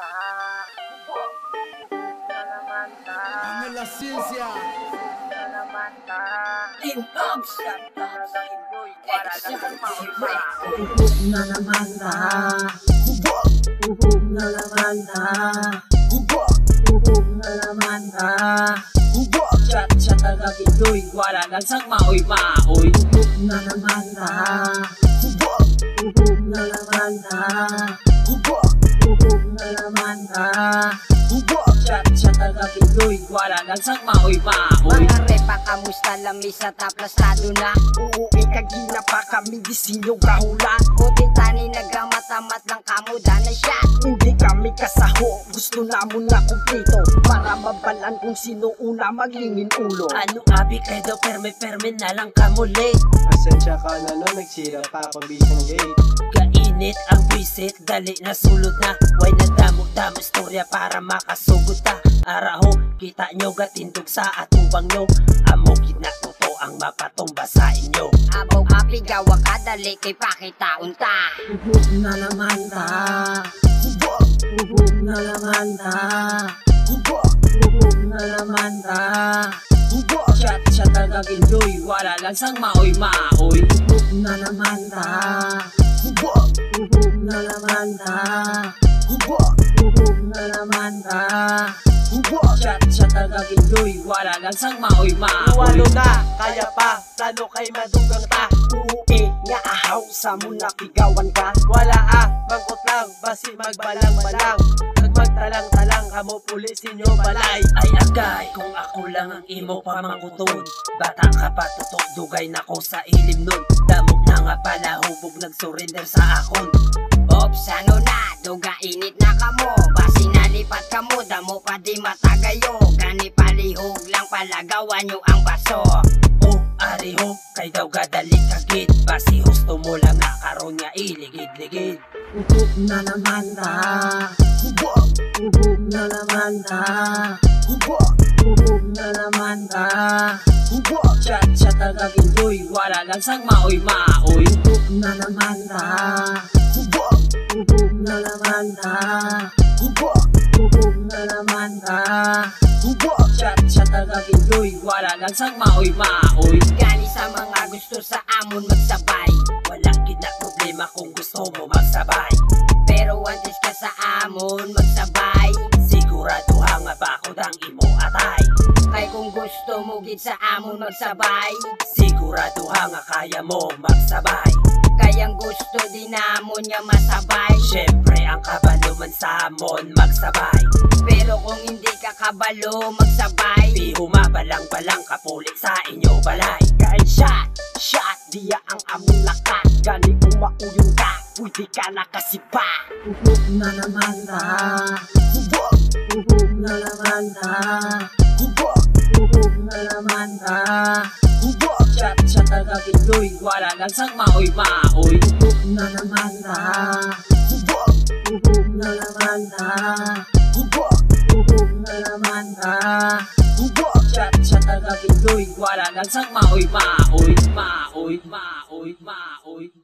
na ta Ang la ciencia. na naman Inbox sa maupa Uhog na naman na na naman na na naman na Chat chat agad ito'y wala lang sang maoy maoy Uhog na naman na Uhog na naman na na na Chat chat agad ito'y wala lang sang maoy maoy Mga repa kamusta lami sa taplastado na Uuwi kagina pa kami di sino kahula Buti namon na kumplito Para mabalan kung sino una maglingin ulo. Ano abi kay daw perme perme na lang kamuli Pasensya ka na no, nagsira pa ako bisang gate. Kainit ang visit, dali na sulod na. Way na damo-damo istorya para makasugod ta Araho, kita nyo gatindog sa atubang nyo. Amo na totoo ang mapatumba sa inyo. Abaw api gawa ka dali kay pakitaon ta. Uhog na naman ta na. Naman ta Uhog na. Naman ta Chat chat agad enjoy Wala lang sang maoy maoy. Uhog na. Naman ta Uhog na. Naman ta Uhog na. Naman ta Chat chat agad enjoy Wala lang sang maoy maoy. Walo na, kaya pa, plano kay madugang ta Uuwi nga ahaw sa muna pigawan ka. Wala ah, mangkot lang, basi magbalang-balang Nagmagtalang-talang, kamo pulisin nyo balay. Ay agay, kung ako lang ang imo pamangutod. Bata ka pa, tutok dugay na ko sa ilim nun. Damog na nga pala, hubog nag-surrender sa akon. Ops ano na duga init na kamo Basi nalipat kamo damo pa di matagayo. Gani palihog lang palagawan nyo ang baso. Oh, ari ho, kay daw gadali kagit Basi husto mo lang nga karon nga iligid-ligid. Uhog na naman ta Uhog na naman ta Uhog na naman ta Chat chat agad enjoy, wala lang sang maoy maoy. Uhog na naman ta Uhog na naman ta Uhog na naman ta Chat chat agad enjoy, wala lang sang maoy maoy. Gani sa mga gusto sa amon magsabay. Walang gina problema kung gusto mo magsabay kung gusto mo gid sa amon magsabay. Sigurado nga kaya mo magsabay. Kayang gusto din namon nga masabay. Siyempre ang kabalo man sa amon magsabay. Pero kung hindi ka kabalo magsabay. Di humabalang-balang kapuli sa inyo balay. Kay shot, shot, diya ang among lakat Gani kung mauyong ka, pwede ka nakasipa. Uhog na naman ta Uhog na naman Uhog na naman ta Chat chat agad enjoy, wala lang sang maoy maoy Uhog na. Naman ta Uhog na naman ta Uhog na naman ta Chat chat agad enjoy, wala lang sang maoy maoy Maoy, maoy, maoy